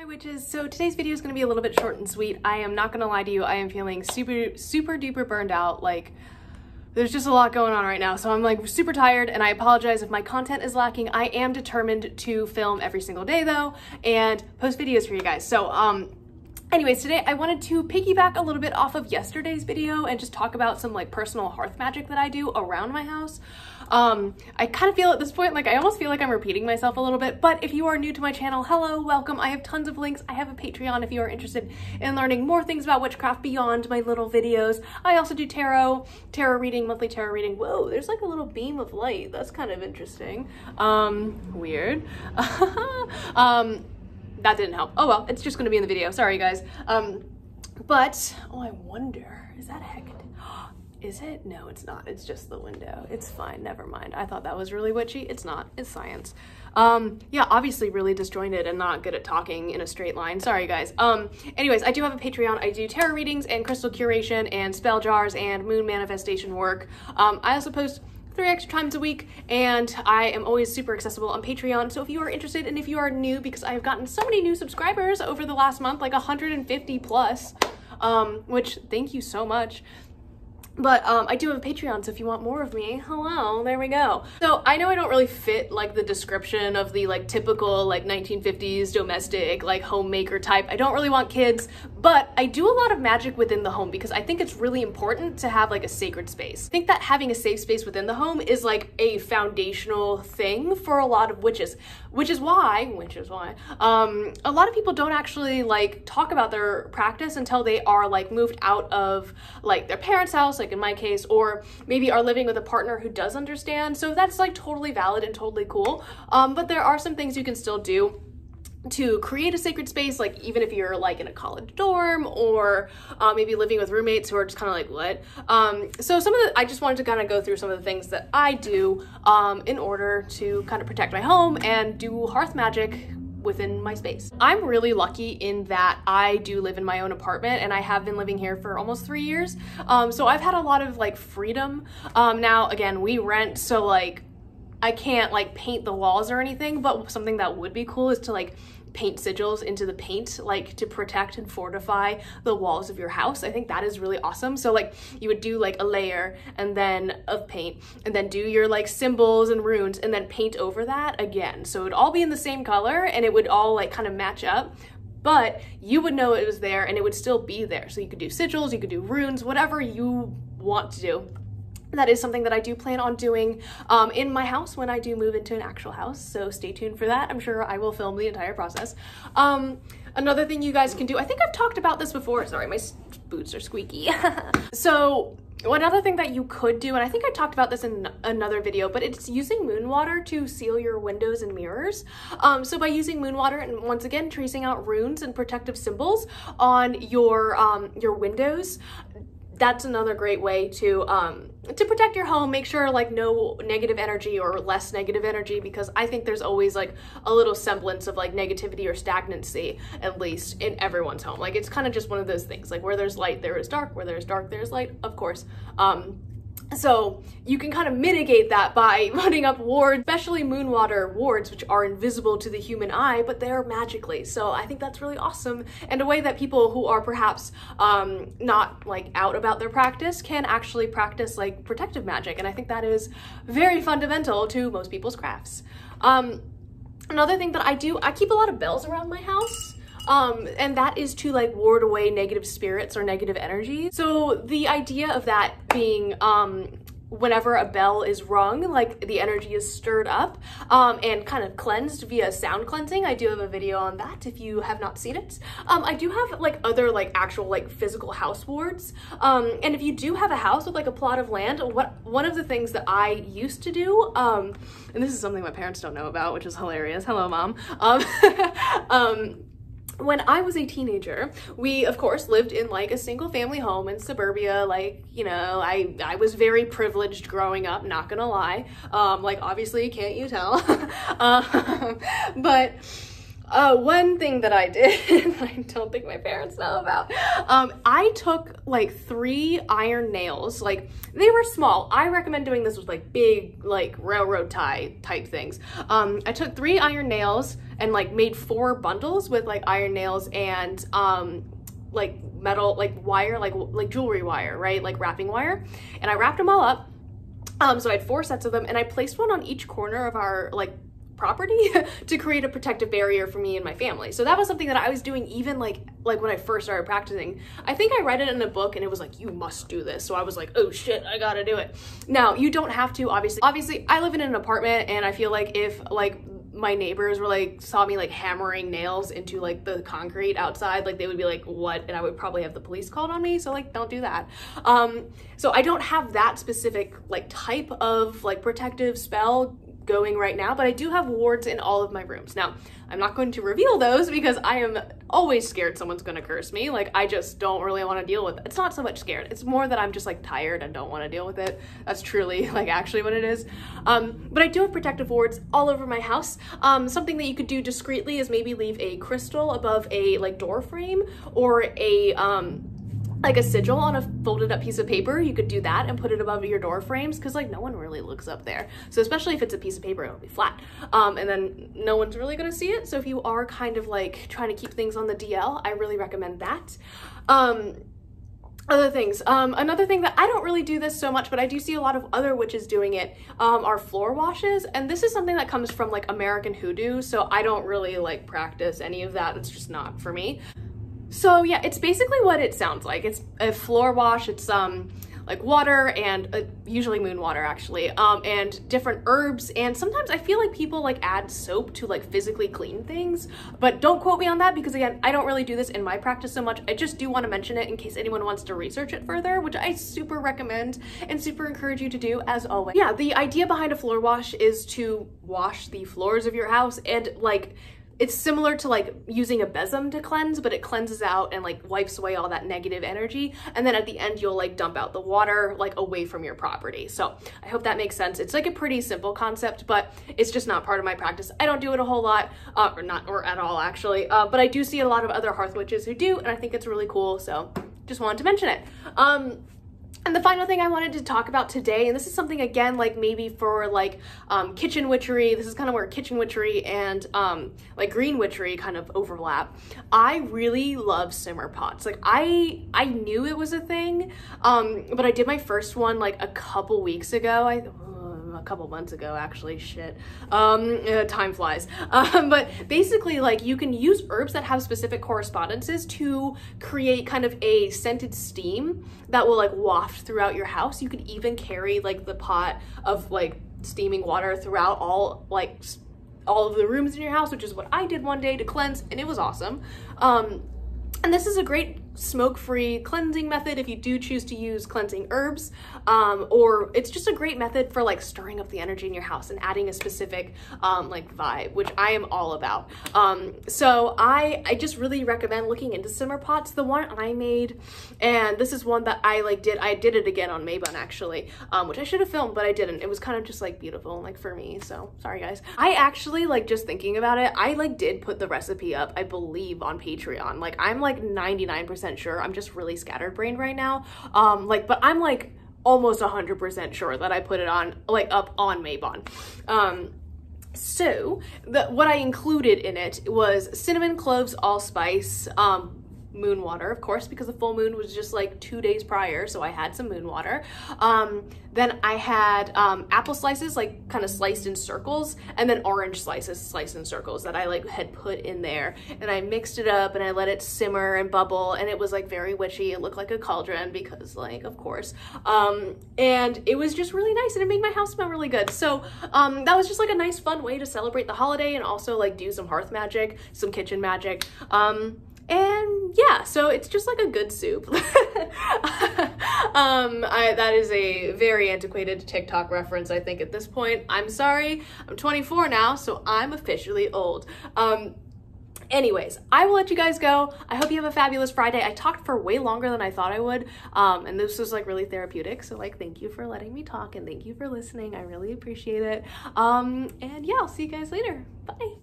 Hi witches, so today's video is going to be a little bit short and sweet. I am not going to lie to you, I am feeling super, super duper burned out. Like, there's just a lot going on right now, so I'm like super tired and I apologize if my content is lacking. I am determined to film every single day though and post videos for you guys. So, um, Anyways, today I wanted to piggyback a little bit off of yesterday's video and just talk about some like personal hearth magic that I do around my house. Um, I kind of feel at this point, like I almost feel like I'm repeating myself a little bit, but if you are new to my channel, hello, welcome. I have tons of links. I have a Patreon if you are interested in learning more things about witchcraft beyond my little videos. I also do tarot, tarot reading, monthly tarot reading. Whoa, there's like a little beam of light. That's kind of interesting. Um, weird. um, that didn't help. Oh well, it's just gonna be in the video. Sorry guys. Um, but, oh, I wonder, is that a heck? Is it? No, it's not. It's just the window. It's fine. Never mind. I thought that was really witchy. It's not. It's science. Um, yeah, obviously really disjointed and not good at talking in a straight line. Sorry, guys. Um, anyways, I do have a Patreon. I do tarot readings and crystal curation and spell jars and moon manifestation work. Um, I also post three extra times a week and I am always super accessible on Patreon. So if you are interested and if you are new, because I have gotten so many new subscribers over the last month, like 150 plus, um, which thank you so much. But um, I do have a Patreon, so if you want more of me, hello, there we go. So I know I don't really fit like the description of the like typical like 1950s domestic like homemaker type. I don't really want kids, but I do a lot of magic within the home because I think it's really important to have like a sacred space. I think that having a safe space within the home is like a foundational thing for a lot of witches, which is why, which is why, um, a lot of people don't actually like talk about their practice until they are like moved out of like their parents' house, like in my case, or maybe are living with a partner who does understand. So that's like totally valid and totally cool. Um, but there are some things you can still do to create a sacred space, like even if you're like in a college dorm or uh, maybe living with roommates who are just kind of like, what? Um, so some of the, I just wanted to kind of go through some of the things that I do um, in order to kind of protect my home and do hearth magic within my space. I'm really lucky in that I do live in my own apartment and I have been living here for almost three years. Um, so I've had a lot of like freedom. Um, now, again, we rent, so like I can't like paint the walls or anything, but something that would be cool is to like paint sigils into the paint like to protect and fortify the walls of your house. I think that is really awesome. So like you would do like a layer and then of paint and then do your like symbols and runes and then paint over that again. So it would all be in the same color and it would all like kind of match up but you would know it was there and it would still be there. So you could do sigils you could do runes whatever you want to do that is something that I do plan on doing um, in my house when I do move into an actual house. So stay tuned for that. I'm sure I will film the entire process. Um, another thing you guys can do, I think I've talked about this before. Sorry, my boots are squeaky. so another thing that you could do, and I think I talked about this in another video, but it's using moon water to seal your windows and mirrors. Um, so by using moon water and once again tracing out runes and protective symbols on your um, your windows, that's another great way to um, to protect your home. Make sure like no negative energy or less negative energy because I think there's always like a little semblance of like negativity or stagnancy at least in everyone's home. Like it's kind of just one of those things. Like where there's light, there is dark. Where there's dark, there's light. Of course. Um, so you can kind of mitigate that by putting up wards, especially moonwater wards, which are invisible to the human eye, but they're magically. So I think that's really awesome and a way that people who are perhaps um, not like out about their practice can actually practice like protective magic. And I think that is very fundamental to most people's crafts. Um, another thing that I do, I keep a lot of bells around my house. Um, and that is to like ward away negative spirits or negative energy. So the idea of that being um, whenever a bell is rung, like the energy is stirred up um, and kind of cleansed via sound cleansing. I do have a video on that if you have not seen it. Um, I do have like other like actual like physical house wards. Um, and if you do have a house with like a plot of land, what one of the things that I used to do, um, and this is something my parents don't know about, which is hilarious. Hello, mom. When I was a teenager, we of course lived in like a single family home in suburbia. Like, you know, I, I was very privileged growing up, not gonna lie. Um, like obviously, can't you tell? uh, but uh, one thing that I did, I don't think my parents know about, um, I took like three iron nails, like they were small. I recommend doing this with like big, like railroad tie type things. Um, I took three iron nails and like made four bundles with like iron nails and um, like metal, like wire, like, like jewelry wire, right? Like wrapping wire. And I wrapped them all up. Um, so I had four sets of them and I placed one on each corner of our like property to create a protective barrier for me and my family. So that was something that I was doing even like like when I first started practicing. I think I read it in a book and it was like you must do this. So I was like, "Oh shit, I got to do it." Now, you don't have to obviously. Obviously, I live in an apartment and I feel like if like my neighbors were like saw me like hammering nails into like the concrete outside like they would be like what and i would probably have the police called on me so like don't do that um so i don't have that specific like type of like protective spell going right now, but I do have wards in all of my rooms. Now, I'm not going to reveal those because I am always scared someone's gonna curse me. Like, I just don't really wanna deal with it. It's not so much scared. It's more that I'm just like tired and don't wanna deal with it. That's truly like actually what it is. Um, but I do have protective wards all over my house. Um, something that you could do discreetly is maybe leave a crystal above a like door frame or a, um, like a sigil on a folded up piece of paper, you could do that and put it above your door frames because like no one really looks up there. So especially if it's a piece of paper, it'll be flat. Um, and then no one's really gonna see it. So if you are kind of like trying to keep things on the DL, I really recommend that. Um, other things. Um, another thing that I don't really do this so much, but I do see a lot of other witches doing it, um, are floor washes. And this is something that comes from like American hoodoo. So I don't really like practice any of that. It's just not for me. So yeah, it's basically what it sounds like. It's a floor wash. It's um like water and uh, usually moon water actually um, and different herbs and sometimes I feel like people like add soap to like physically clean things but don't quote me on that because again I don't really do this in my practice so much I just do want to mention it in case anyone wants to research it further which I super recommend and super encourage you to do as always yeah the idea behind a floor wash is to wash the floors of your house and like it's similar to like using a besom to cleanse, but it cleanses out and like wipes away all that negative energy. And then at the end, you'll like dump out the water like away from your property. So I hope that makes sense. It's like a pretty simple concept, but it's just not part of my practice. I don't do it a whole lot, uh, or not, or at all actually. Uh, but I do see a lot of other hearth witches who do, and I think it's really cool. So just wanted to mention it. Um, and the final thing I wanted to talk about today, and this is something again, like maybe for like um, kitchen witchery, this is kind of where kitchen witchery and um, like green witchery kind of overlap. I really love simmer pots. Like I, I knew it was a thing, um, but I did my first one like a couple weeks ago. I, a couple months ago actually. Shit. Um uh, time flies. Um but basically like you can use herbs that have specific correspondences to create kind of a scented steam that will like waft throughout your house. You could even carry like the pot of like steaming water throughout all like all of the rooms in your house which is what I did one day to cleanse and it was awesome. Um and this is a great smoke-free cleansing method if you do choose to use cleansing herbs um, or it's just a great method for like stirring up the energy in your house and adding a specific um, like vibe which I am all about. Um, so I I just really recommend looking into simmer pots. The one I made and this is one that I like did I did it again on Mabon actually um, which I should have filmed but I didn't. It was kind of just like beautiful like for me so sorry guys. I actually like just thinking about it I like did put the recipe up I believe on Patreon. Like I'm like 99% percent sure. I'm just really scatterbrained right now. Um, like, but I'm like almost 100% sure that I put it on, like up on Mabon. Um, so the, what I included in it was cinnamon, cloves, allspice, um, moon water, of course, because the full moon was just like two days prior, so I had some moon water. Um, then I had um, apple slices, like kind of sliced in circles, and then orange slices sliced in circles that I like had put in there. And I mixed it up and I let it simmer and bubble, and it was like very witchy. It looked like a cauldron because, like, of course. Um, and it was just really nice, and it made my house smell really good. So um, that was just like a nice, fun way to celebrate the holiday and also like do some hearth magic, some kitchen magic. Um, and yeah, so it's just like a good soup. um, I, that is a very antiquated TikTok reference, I think, at this point. I'm sorry, I'm 24 now, so I'm officially old. Um, Anyways, I will let you guys go. I hope you have a fabulous Friday. I talked for way longer than I thought I would, um, and this was like really therapeutic. So like, thank you for letting me talk and thank you for listening. I really appreciate it. Um, and yeah, I'll see you guys later. Bye.